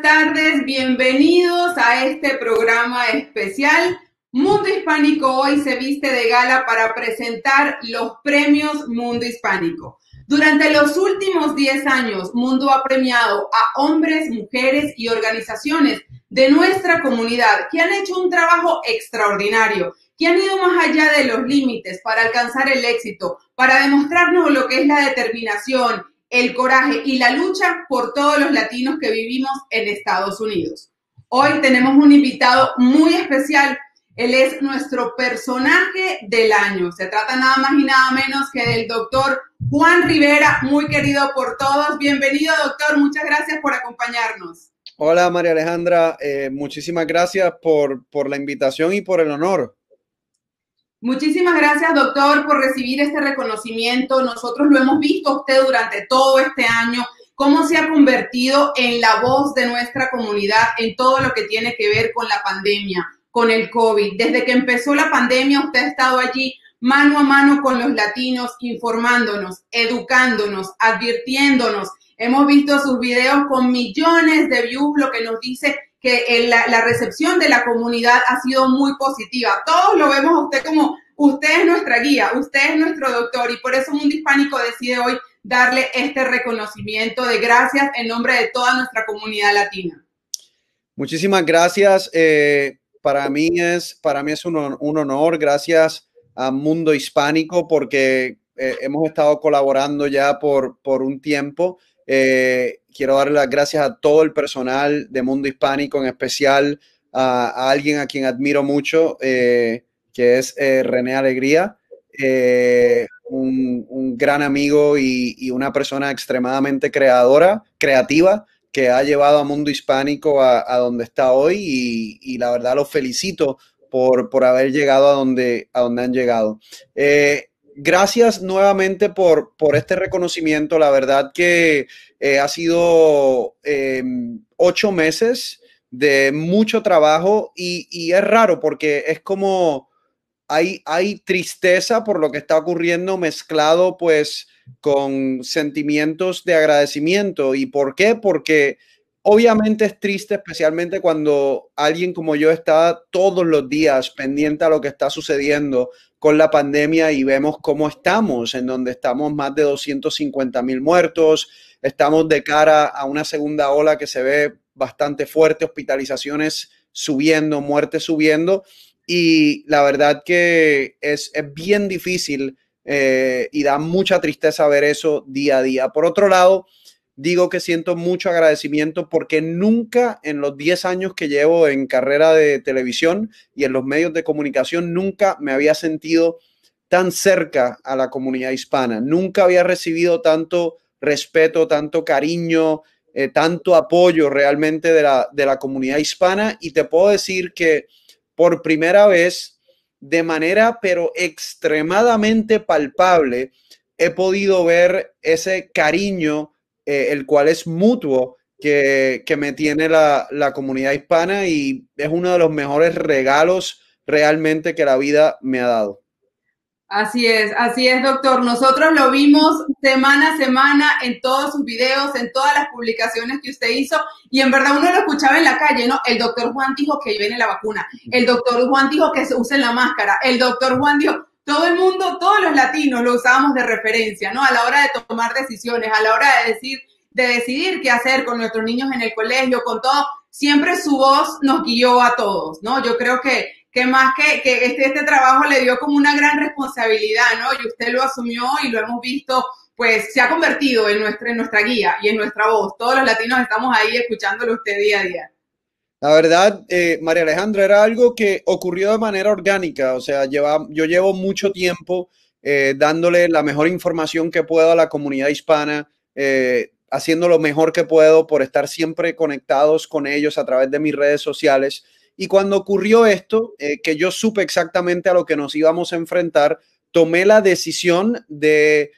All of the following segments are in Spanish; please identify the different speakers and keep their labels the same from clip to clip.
Speaker 1: tardes, bienvenidos a este programa especial. Mundo Hispánico hoy se viste de gala para presentar los premios Mundo Hispánico. Durante los últimos 10 años, Mundo ha premiado a hombres, mujeres y organizaciones de nuestra comunidad que han hecho un trabajo extraordinario, que han ido más allá de los límites para alcanzar el éxito, para demostrarnos lo que es la determinación, el coraje y la lucha por todos los latinos que vivimos en Estados Unidos. Hoy tenemos un invitado muy especial. Él es nuestro personaje del año. Se trata nada más y nada menos que del doctor Juan Rivera, muy querido por todos. Bienvenido, doctor. Muchas gracias por acompañarnos.
Speaker 2: Hola, María Alejandra. Eh, muchísimas gracias por, por la invitación y por el honor.
Speaker 1: Muchísimas gracias, doctor, por recibir este reconocimiento. Nosotros lo hemos visto usted durante todo este año, cómo se ha convertido en la voz de nuestra comunidad en todo lo que tiene que ver con la pandemia, con el COVID. Desde que empezó la pandemia, usted ha estado allí mano a mano con los latinos, informándonos, educándonos, advirtiéndonos. Hemos visto sus videos con millones de views, lo que nos dice la, recepción de la comunidad ha sido muy positiva. Todos lo vemos a usted como usted es nuestra guía, usted es nuestro doctor y por eso Mundo Hispánico decide hoy darle este reconocimiento de gracias en nombre de toda nuestra comunidad latina.
Speaker 2: Muchísimas gracias. Eh, para mí es, para mí es un, honor. Gracias a Mundo Hispánico porque eh, hemos estado colaborando ya por, por un tiempo. Eh, quiero darle las gracias a todo el personal de Mundo Hispánico, en especial a, alguien a quien admiro mucho, eh, que es eh, René Alegría, eh, un, gran amigo y, una persona extremadamente creadora, creativa, que ha llevado a Mundo Hispánico a, donde está hoy y, la verdad los felicito por, por haber llegado a donde, a donde han llegado gracias nuevamente por, por, este reconocimiento. La verdad que eh, ha sido em, ocho meses de mucho trabajo y, es raro porque es como hay, hay tristeza por lo que está ocurriendo mezclado pues con sentimientos de agradecimiento. ¿Y por qué? Porque obviamente es triste, especialmente cuando alguien como yo está todos los días pendiente a lo que está sucediendo con la pandemia y vemos cómo estamos, en donde estamos más de 250 mil muertos, estamos de cara a una segunda ola que se ve bastante fuerte, hospitalizaciones subiendo, muertes subiendo, y la verdad que es, bien difícil eh, y da mucha tristeza ver eso día a día. Por otro lado, digo que siento mucho agradecimiento porque nunca en los 10 años que llevo en carrera de televisión y en los medios de comunicación, nunca me había sentido tan cerca a la comunidad hispana. Nunca había recibido tanto respeto, tanto cariño, eh, tanto apoyo realmente de la, de la comunidad hispana. Y te puedo decir que por primera vez, de manera pero extremadamente palpable, he podido ver ese cariño eh, el cual es mutuo que, me tiene la, comunidad hispana y es uno de los mejores regalos realmente que la vida me ha dado.
Speaker 1: Así es, así es, doctor. Nosotros lo vimos semana a semana en todos sus videos, en todas las publicaciones que usted hizo, y en verdad uno lo escuchaba en la calle, ¿no? El doctor Juan dijo que viene la vacuna, el doctor Juan dijo que se use la máscara, el doctor Juan dijo, todo el mundo, todos los latinos lo usábamos de referencia, ¿no? A la hora de tomar decisiones, a la hora de decir, de decidir qué hacer con nuestros niños en el colegio, con todo, siempre su voz nos guió a todos, ¿no? Yo creo que, que más que, que este, este trabajo le dio como una gran responsabilidad, ¿no? Y usted lo asumió y lo hemos visto, pues se ha convertido en nuestra, en nuestra guía y en nuestra voz. Todos los latinos estamos ahí escuchándolo usted día a día.
Speaker 2: La verdad, eh, María Alejandra, era algo que ocurrió de manera orgánica. O sea, lleva, yo llevo mucho tiempo eh, dándole la mejor información que puedo a la comunidad hispana, eh, haciendo lo mejor que puedo por estar siempre conectados con ellos a través de mis redes sociales. Y cuando ocurrió esto, que yo supe exactamente a lo que nos íbamos a enfrentar, tomé la decisión de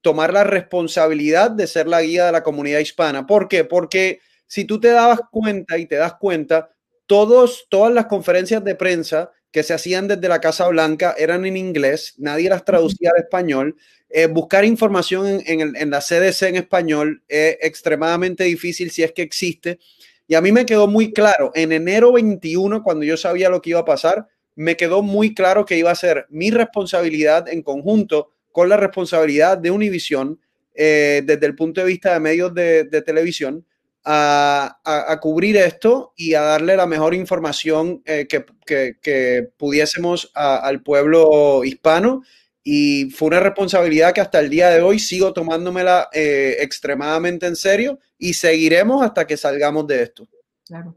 Speaker 2: tomar la responsabilidad de ser la guía de la comunidad hispana. ¿Por qué? Porque si tú te dabas cuenta y te das cuenta, todos, todas las conferencias de prensa que se hacían desde la Casa Blanca eran en inglés, nadie las traducía al español. Eh, buscar información en, la CDC en español es extremadamente difícil si es que existe. Y a mí me quedó muy claro, en enero 21, cuando yo sabía lo que iba a pasar, me quedó muy claro que iba a ser mi responsabilidad en conjunto con la responsabilidad de Univision eh, desde el punto de vista de medios de, televisión a, cubrir esto y a darle la mejor información eh, que, pudiésemos al pueblo hispano. Y fue una responsabilidad que hasta el día de hoy sigo tomándomela eh, extremadamente en serio y seguiremos hasta que salgamos de esto.
Speaker 1: Claro.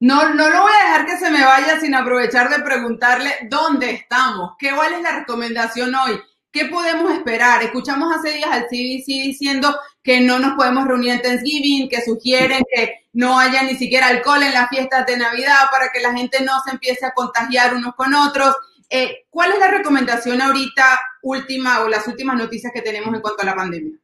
Speaker 1: No, no lo voy a dejar que se me vaya sin aprovechar de preguntarle dónde estamos, qué cuál es la recomendación hoy, qué podemos esperar. Escuchamos hace días al CDC diciendo que no nos podemos reunir en Thanksgiving, que sugieren que no haya ni siquiera alcohol en las fiestas de Navidad para que la gente no se empiece a contagiar unos con otros. Eh, ¿Cuál es la recomendación ahorita última o las últimas noticias que tenemos en cuanto a la pandemia?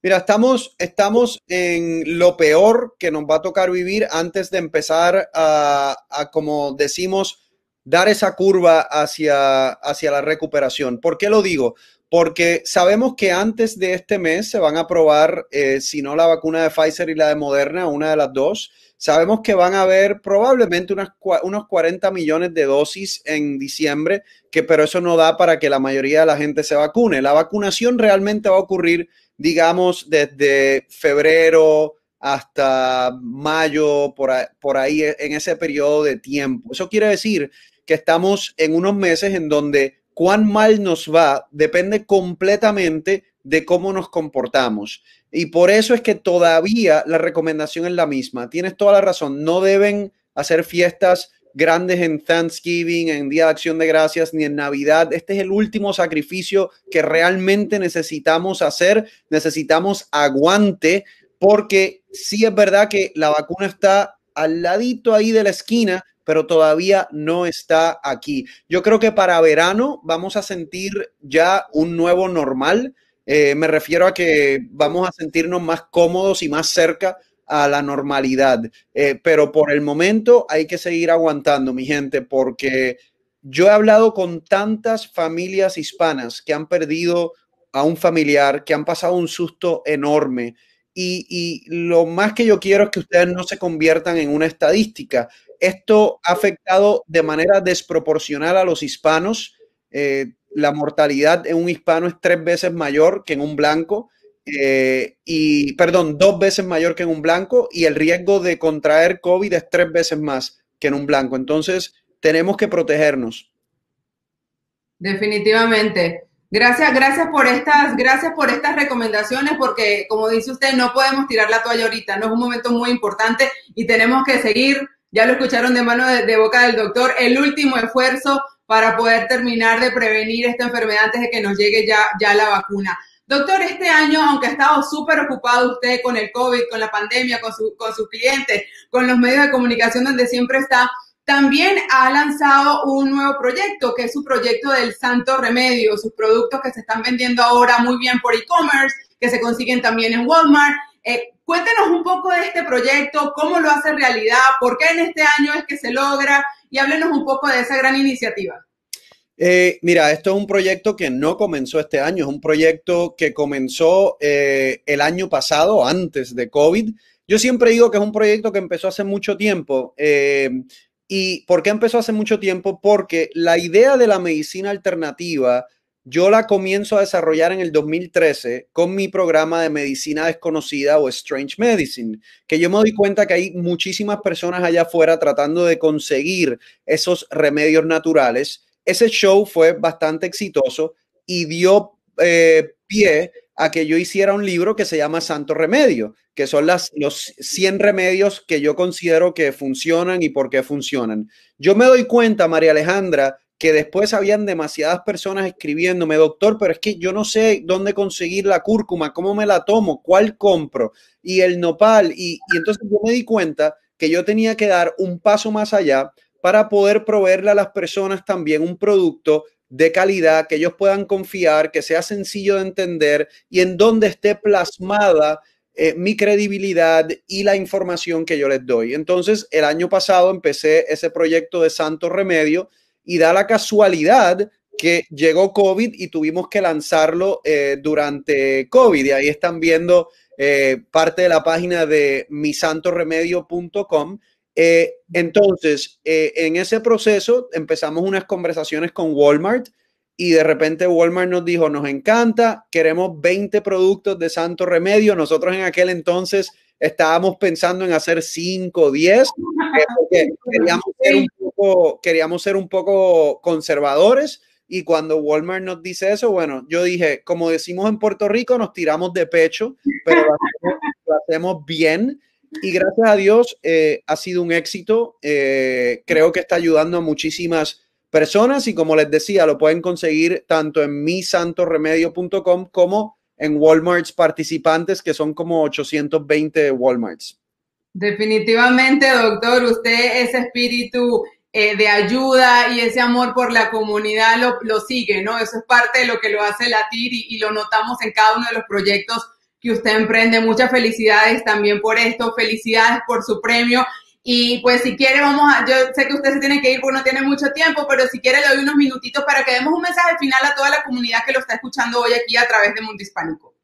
Speaker 2: Mira, estamos, estamos en lo peor que nos va a tocar vivir antes de empezar a, como decimos, dar esa curva hacia, hacia la recuperación. ¿Por qué lo digo? Porque sabemos que antes de este mes se van a probar, eh, si no la vacuna de Pfizer y la de Moderna, una de las dos. Sabemos que van a haber probablemente unas, unos 40 millones de dosis en diciembre, que, pero eso no da para que la mayoría de la gente se vacune. La vacunación realmente va a ocurrir digamos, desde febrero hasta mayo, por ahí, por ahí, en ese periodo de tiempo. Eso quiere decir que estamos en unos meses en donde cuán mal nos va depende completamente de cómo nos comportamos. Y por eso es que todavía la recomendación es la misma. Tienes toda la razón. No deben hacer fiestas grandes en Thanksgiving, en Día de Acción de Gracias, ni en Navidad. Este es el último sacrificio que realmente necesitamos hacer. Necesitamos aguante porque sí es verdad que la vacuna está al ladito ahí de la esquina, pero todavía no está aquí. Yo creo que para verano vamos a sentir ya un nuevo normal. Eh, me refiero a que vamos a sentirnos más cómodos y más cerca a la normalidad. Eh, pero por el momento hay que seguir aguantando, mi gente, porque yo he hablado con tantas familias hispanas que han perdido a un familiar, que han pasado un susto enorme. Y, y, lo más que yo quiero es que ustedes no se conviertan en una estadística. Esto ha afectado de manera desproporcional a los hispanos. Eh, la mortalidad en un hispano es tres veces mayor que en un blanco. Eh, y, perdón, dos veces mayor que en un blanco y el riesgo de contraer COVID es tres veces más que en un blanco. Entonces, tenemos que protegernos.
Speaker 1: Definitivamente. Gracias, gracias por estas, gracias por estas recomendaciones, porque como dice usted, no podemos tirar la toalla ahorita, no es un momento muy importante y tenemos que seguir, ya lo escucharon de mano de, boca del doctor, el último esfuerzo para poder terminar de prevenir esta enfermedad antes de que nos llegue ya, ya la vacuna. Doctor, este año, aunque ha estado súper ocupado usted con el COVID, con la pandemia, con, con sus clientes, con los medios de comunicación donde siempre está, también ha lanzado un nuevo proyecto, que es su proyecto del Santo Remedio, sus productos que se están vendiendo ahora muy bien por e-commerce, que se consiguen también en Walmart. Eh, cuéntenos un poco de este proyecto, cómo lo hace realidad, por qué en este año es que se logra y háblenos un poco de esa gran iniciativa.
Speaker 2: Eh, mira, esto es un proyecto que no comenzó este año, es un proyecto que comenzó eh, el año pasado, antes de COVID. Yo siempre digo que es un proyecto que empezó hace mucho tiempo. Eh, ¿Y por qué empezó hace mucho tiempo? Porque la idea de la medicina alternativa yo la comienzo a desarrollar en el 2013 con mi programa de medicina desconocida o Strange Medicine, que yo me doy cuenta que hay muchísimas personas allá afuera tratando de conseguir esos remedios naturales ese show fue bastante exitoso y dio eh, pie a que yo hiciera un libro que se llama Santo Remedio, que son las, los 100 remedios que yo considero que funcionan y por qué funcionan. Yo me doy cuenta, María Alejandra, que después habían demasiadas personas escribiéndome, doctor, pero es que yo no sé dónde conseguir la cúrcuma, cómo me la tomo, cuál compro y el nopal. Y, entonces yo me di cuenta que yo tenía que dar un paso más allá para poder proveerle a las personas también un producto de calidad que ellos puedan confiar, que sea sencillo de entender y en donde esté plasmada eh, mi credibilidad y la información que yo les doy. Entonces, el año pasado empecé ese proyecto de Santo Remedio y da la casualidad que llegó COVID y tuvimos que lanzarlo eh, durante COVID. Y ahí están viendo eh, parte de la página de misantoremedio.com. Eh, entonces, en ese proceso empezamos unas conversaciones con Walmart y de repente Walmart nos dijo, nos encanta, queremos 20 productos de Santo Remedio. Nosotros en aquel entonces estábamos pensando en hacer 5 10, queríamos ser, un poco, queríamos ser un poco conservadores. Y cuando Walmart nos dice eso, bueno, yo dije, como decimos en Puerto Rico, nos tiramos de pecho, pero lo hacemos, bien. Y gracias a Dios eh, ha sido un éxito. Eh, creo que está ayudando a muchísimas personas y como les decía, lo pueden conseguir tanto en misantoremedio.com como en Walmarts participantes, que son como 820 Walmarts.
Speaker 1: Definitivamente, doctor, usted ese espíritu eh, de ayuda y ese amor por la comunidad lo, lo, sigue, ¿no? Eso es parte de lo que lo hace latir y, y lo notamos en cada uno de los proyectos que usted emprende. Muchas felicidades también por esto, felicidades por su premio. Y pues si quiere, vamos a, yo sé que usted se tiene que ir porque no tiene mucho tiempo, pero si quiere le doy unos minutitos para que demos un mensaje final a toda la comunidad que lo está escuchando hoy aquí a través de Mundo Hispánico.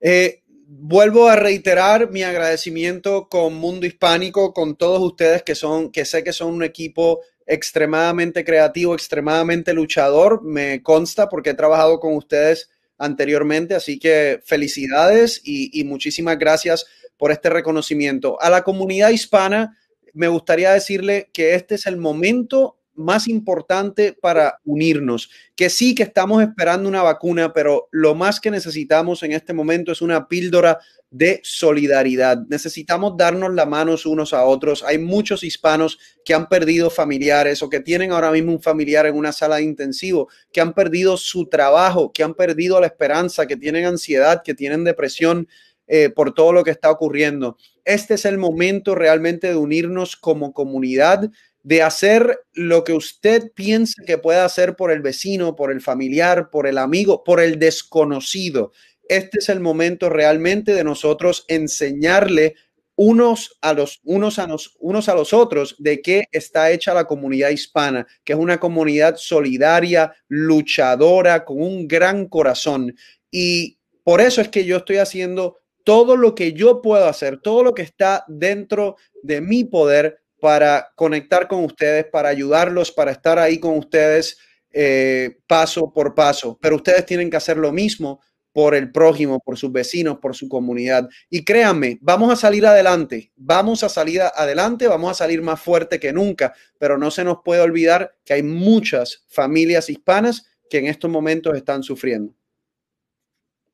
Speaker 2: Eh, vuelvo a reiterar mi agradecimiento con Mundo Hispánico, con todos ustedes que son, que sé que son un equipo extremadamente creativo, extremadamente luchador. Me consta porque he trabajado con ustedes anteriormente, así que felicidades y, y muchísimas gracias por este reconocimiento. A la comunidad hispana, me gustaría decirle que este es el momento más importante para unirnos, que sí que estamos esperando una vacuna, pero lo más que necesitamos en este momento es una píldora de solidaridad. Necesitamos darnos la manos unos a otros. Hay muchos hispanos que han perdido familiares o que tienen ahora mismo un familiar en una sala de intensivo, que han perdido su trabajo, que han perdido la esperanza, que tienen ansiedad, que tienen depresión eh, por todo lo que está ocurriendo. Este es el momento realmente de unirnos como comunidad, de hacer lo que usted piense que pueda hacer por el vecino, por el familiar, por el amigo, por el desconocido. Este es el momento realmente de nosotros enseñarle unos a los unos a los unos a los otros de qué está hecha la comunidad hispana, que es una comunidad solidaria, luchadora, con un gran corazón. Y por eso es que yo estoy haciendo todo lo que yo puedo hacer, todo lo que está dentro de mi poder para conectar con ustedes, para ayudarlos, para estar ahí con ustedes eh, paso por paso. Pero ustedes tienen que hacer lo mismo por el prójimo, por sus vecinos, por su comunidad. Y créanme, vamos a salir adelante, vamos a salir adelante, vamos a salir más fuerte que nunca, pero no se nos puede olvidar que hay muchas familias hispanas que en estos momentos están sufriendo.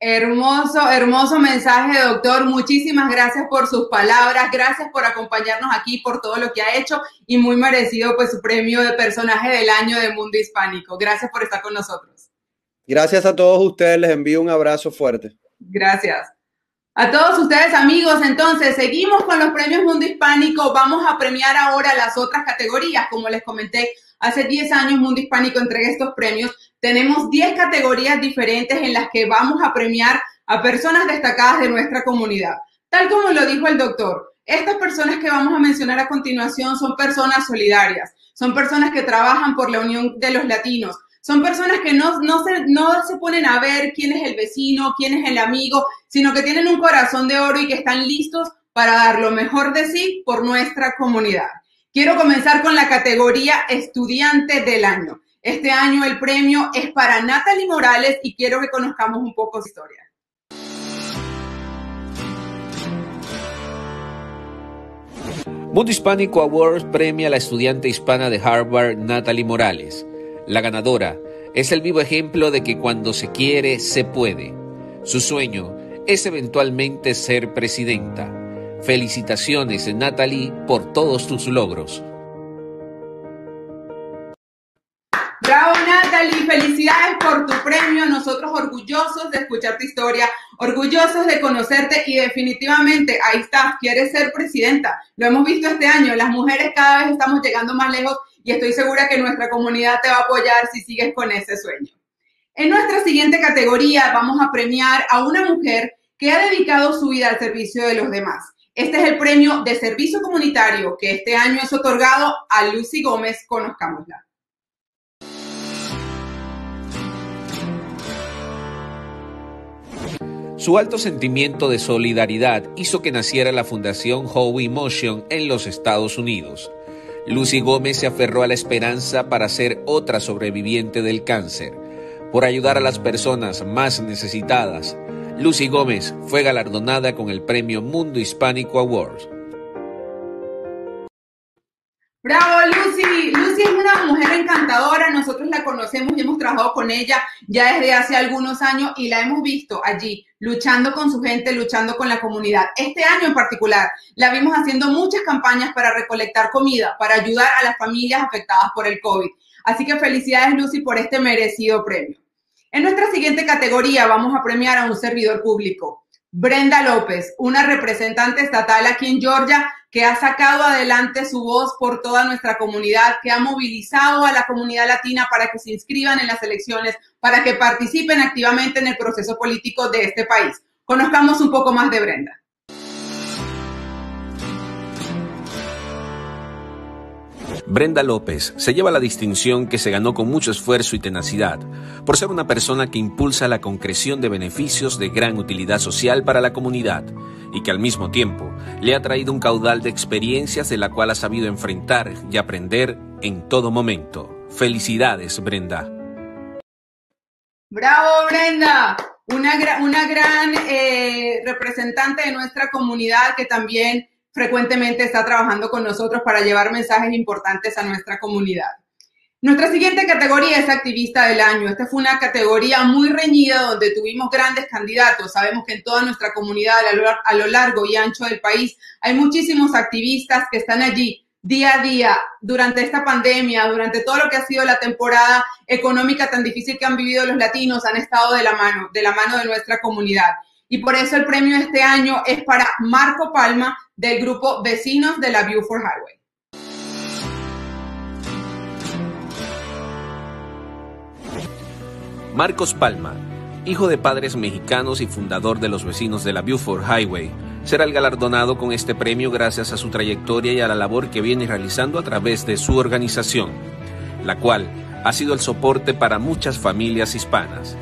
Speaker 1: Hermoso, hermoso mensaje, doctor. Muchísimas gracias por sus palabras, gracias por acompañarnos aquí, por todo lo que ha hecho y muy merecido pues su premio de personaje del año de Mundo Hispánico. Gracias por estar con nosotros.
Speaker 2: Gracias a todos ustedes, les envío un abrazo fuerte.
Speaker 1: Gracias. A todos ustedes amigos, entonces seguimos con los premios Mundo Hispánico. Vamos a premiar ahora las otras categorías. Como les comenté, hace 10 años Mundo Hispánico entrega estos premios tenemos 10 categorías diferentes en las que vamos a premiar a personas destacadas de nuestra comunidad. Tal como lo dijo el doctor, estas personas que vamos a mencionar a continuación son personas solidarias, son personas que trabajan por la unión de los latinos, son personas que no, no, se, no se ponen a ver quién es el vecino, quién es el amigo, sino que tienen un corazón de oro y que están listos para dar lo mejor de sí por nuestra comunidad. Quiero comenzar con la categoría estudiante del año. Este año el premio es para Natalie Morales y quiero que conozcamos un poco su historia.
Speaker 3: Mundo Hispánico Awards premia a la estudiante hispana de Harvard, Natalie Morales. La ganadora es el vivo ejemplo de que cuando se quiere, se puede. Su sueño es eventualmente ser presidenta. Felicitaciones, Natalie, por todos tus logros.
Speaker 1: Bravo Natalie, felicidades por tu premio. Nosotros orgullosos de escuchar tu historia, orgullosos de conocerte y definitivamente ahí estás, quieres ser presidenta. Lo hemos visto este año, las mujeres cada vez estamos llegando más lejos y estoy segura que nuestra comunidad te va a apoyar si sigues con ese sueño. En nuestra siguiente categoría vamos a premiar a una mujer que ha dedicado su vida al servicio de los demás. Este es el premio de servicio comunitario que este año es otorgado a Lucy Gómez. Conozcámosla.
Speaker 3: Su alto sentimiento de solidaridad hizo que naciera la Fundación Howe Emotion en los Estados Unidos. Lucy Gómez se aferró a la esperanza para ser otra sobreviviente del cáncer. Por ayudar a las personas más necesitadas, Lucy Gómez fue galardonada con el premio Mundo Hispánico Awards.
Speaker 1: Bravo, Lucy. Lucy es una mujer encantadora. Nosotros la conocemos y hemos trabajado con ella ya desde hace algunos años y la hemos visto allí luchando con su gente, luchando con la comunidad. Este año en particular la vimos haciendo muchas campañas para recolectar comida, para ayudar a las familias afectadas por el COVID. Así que felicidades, Lucy, por este merecido premio. En nuestra siguiente categoría vamos a premiar a un servidor público. Brenda López, una representante estatal aquí en Georgia que ha sacado adelante su voz por toda nuestra comunidad, que ha movilizado a la comunidad latina para que se inscriban en las elecciones, para que participen activamente en el proceso político de este país. Conozcamos un poco más de Brenda.
Speaker 3: Brenda López se lleva la distinción que se ganó con mucho esfuerzo y tenacidad por ser una persona que impulsa la concreción de beneficios de gran utilidad social para la comunidad y que al mismo tiempo le ha traído un caudal de experiencias de la cual ha sabido enfrentar y aprender en todo momento. Felicidades, Brenda.
Speaker 1: Bravo, Brenda. Una, gran eh, representante de nuestra comunidad que también frecuentemente está trabajando con nosotros para llevar mensajes importantes a nuestra comunidad. Nuestra siguiente categoría es activista del año. Esta fue una categoría muy reñida donde tuvimos grandes candidatos. Sabemos que en toda nuestra comunidad a lo largo y ancho del país hay muchísimos activistas que están allí día a día durante esta pandemia, durante todo lo que ha sido la temporada económica tan difícil que han vivido los latinos, han estado de la mano, de la mano de nuestra comunidad. Y por eso el premio este año es para Marco Palma del grupo Vecinos de la Beaufort Highway.
Speaker 3: Marcos Palma, hijo de padres mexicanos y fundador de los vecinos de la Beaufort Highway, será el galardonado con este premio gracias a su trayectoria y a la labor que viene realizando a través de su organización, la cual ha sido el soporte para muchas familias hispanas.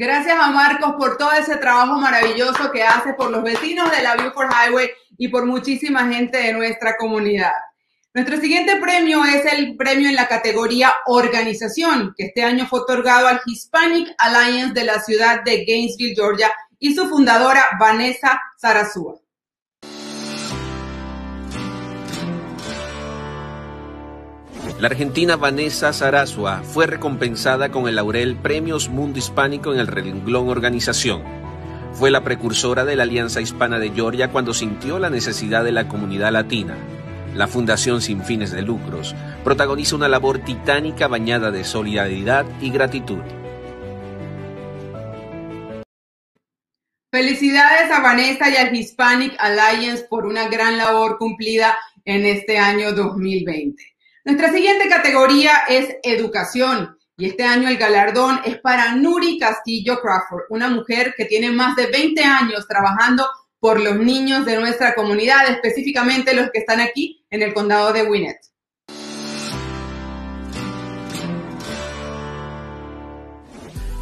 Speaker 1: Gracias a Marcos por todo ese trabajo maravilloso que hace por los vecinos de la Beaufort Highway y por muchísima gente de nuestra comunidad. Nuestro siguiente premio es el premio en la categoría Organización, que este año fue otorgado al Hispanic Alliance de la ciudad de Gainesville, Georgia, y su fundadora Vanessa Sarasúa.
Speaker 3: La argentina Vanessa Sarasua fue recompensada con el laurel Premios Mundo Hispánico en el renglón Organización. Fue la precursora de la Alianza Hispana de Georgia cuando sintió la necesidad de la comunidad latina la Fundación Sin Fines de Lucros protagoniza una labor titánica bañada de solidaridad y gratitud.
Speaker 1: Felicidades a Vanessa y al Hispanic Alliance por una gran labor cumplida en este año 2020. Nuestra siguiente categoría es educación y este año el galardón es para Nuri Castillo Crawford, una mujer que tiene más de 20 años trabajando por los niños de nuestra comunidad, específicamente los que están aquí en el condado de Winnet.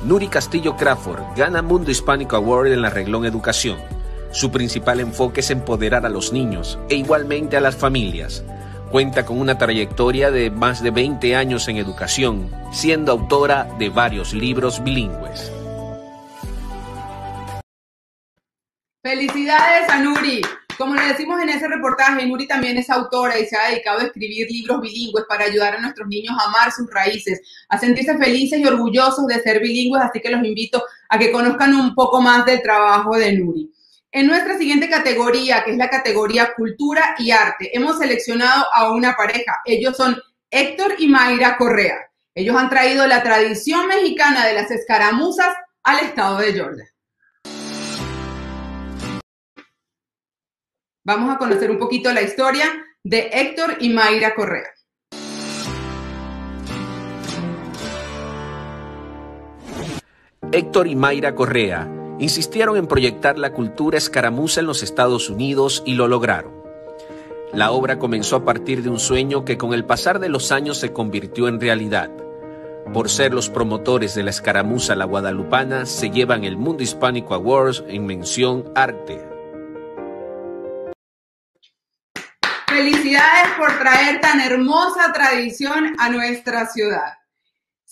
Speaker 3: Nuri Castillo Crawford gana Mundo Hispánico Award en la reglón Educación. Su principal enfoque es empoderar a los niños e igualmente a las familias. Cuenta con una trayectoria de más de 20 años en educación, siendo autora de varios libros bilingües.
Speaker 1: Felicidades a Nuri. Como le decimos en ese reportaje, Nuri también es autora y se ha dedicado a escribir libros bilingües para ayudar a nuestros niños a amar sus raíces, a sentirse felices y orgullosos de ser bilingües, así que los invito a que conozcan un poco más del trabajo de Nuri. En nuestra siguiente categoría, que es la categoría Cultura y Arte, hemos seleccionado a una pareja. Ellos son Héctor y Mayra Correa. Ellos han traído la tradición mexicana de las escaramuzas al estado de Georgia. Vamos a conocer un poquito la historia de Héctor y Mayra Correa.
Speaker 3: Héctor y Mayra Correa insistieron en proyectar la cultura escaramuza en los Estados Unidos y lo lograron. La obra comenzó a partir de un sueño que con el pasar de los años se convirtió en realidad. por ser los promotores de la escaramuza La Guadalupana, se llevan el Mundo Hispánico Awards en mención arte.
Speaker 1: Felicidades por traer tan hermosa tradición a nuestra ciudad.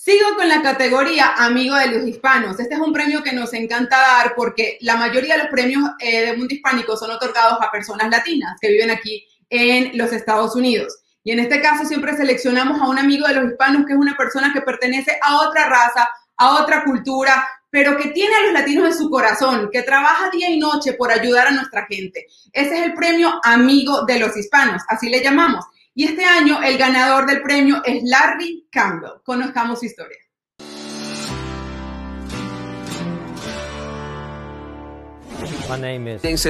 Speaker 1: Sigo con la categoría Amigo de los Hispanos. Este es un premio que nos encanta dar porque la mayoría de los premios eh, de mundo hispánico son otorgados a personas latinas que viven aquí en los Estados Unidos. Y en este caso siempre seleccionamos a un amigo de los hispanos que es una persona que pertenece a otra raza, a otra cultura, pero que tiene a los latinos en su corazón, que trabaja día y noche por ayudar a nuestra gente. Ese es el premio Amigo de los Hispanos, así le llamamos. Y este año el ganador del premio es Larry Campbell. Conozcamos su historia.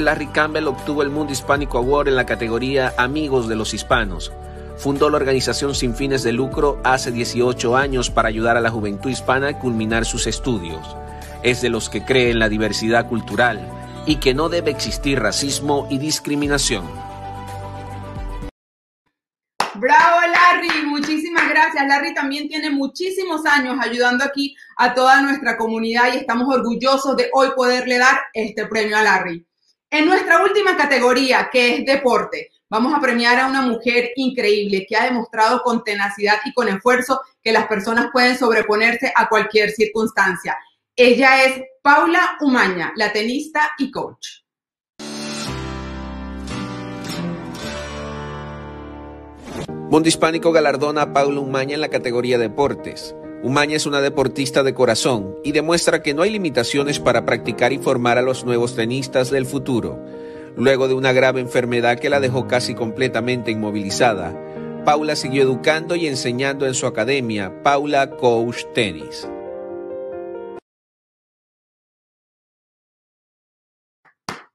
Speaker 3: Larry Campbell obtuvo el Mundo Hispánico Award en la categoría Amigos de los Hispanos. Fundó la organización sin fines de lucro hace 18 años para ayudar a la juventud hispana a culminar sus estudios. Es de los que cree en la diversidad cultural y que no debe existir racismo y discriminación.
Speaker 1: Bravo Larry, muchísimas gracias. Larry también tiene muchísimos años ayudando aquí a toda nuestra comunidad y estamos orgullosos de hoy poderle dar este premio a Larry. En nuestra última categoría, que es deporte, Vamos a premiar a una mujer increíble que ha demostrado con tenacidad y con esfuerzo que las personas pueden sobreponerse a cualquier circunstancia. Ella es Paula Umaña, la tenista y coach.
Speaker 3: Mundo Hispánico galardona a Paula Umaña en la categoría deportes. Umaña es una deportista de corazón y demuestra que no hay limitaciones para practicar y formar a los nuevos tenistas del futuro. Luego de una grave enfermedad que la dejó casi completamente inmovilizada, Paula siguió educando y enseñando en su academia, Paula Coach Tennis.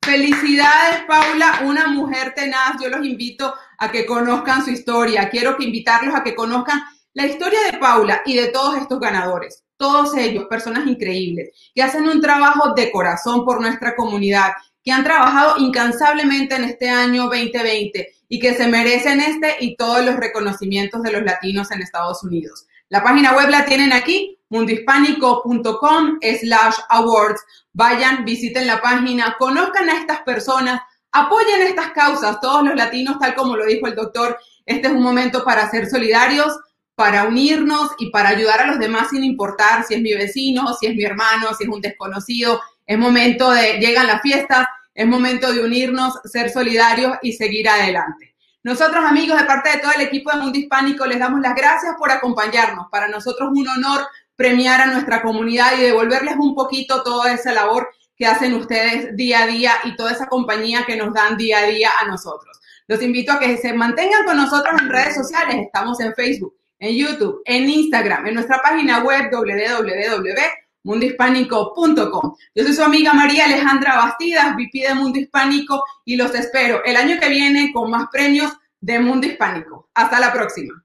Speaker 1: Felicidades, Paula, una mujer tenaz. Yo los invito a que conozcan su historia. Quiero que invitarlos a que conozcan la historia de Paula y de todos estos ganadores. Todos ellos, personas increíbles, que hacen un trabajo de corazón por nuestra comunidad que han trabajado incansablemente en este año 2020 y que se merecen este y todos los reconocimientos de los latinos en Estados Unidos. La página web la tienen aquí, mundohispánico.com slash awards. Vayan, visiten la página, conozcan a estas personas, apoyen estas causas, todos los latinos, tal como lo dijo el doctor, este es un momento para ser solidarios, para unirnos y para ayudar a los demás sin importar si es mi vecino, si es mi hermano, si es un desconocido, es momento de, llegan las fiestas, es momento de unirnos, ser solidarios y seguir adelante. Nosotros, amigos, de parte de todo el equipo de Mundo Hispánico, les damos las gracias por acompañarnos. Para nosotros es un honor premiar a nuestra comunidad y devolverles un poquito toda esa labor que hacen ustedes día a día y toda esa compañía que nos dan día a día a nosotros. Los invito a que se mantengan con nosotros en redes sociales. Estamos en Facebook, en YouTube, en Instagram, en nuestra página web www mundohispánico.com. Yo soy su amiga María Alejandra Bastidas, VP de Mundo Hispánico, y los espero el año que viene con más premios de Mundo Hispánico. Hasta la próxima.